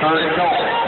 Third and goal.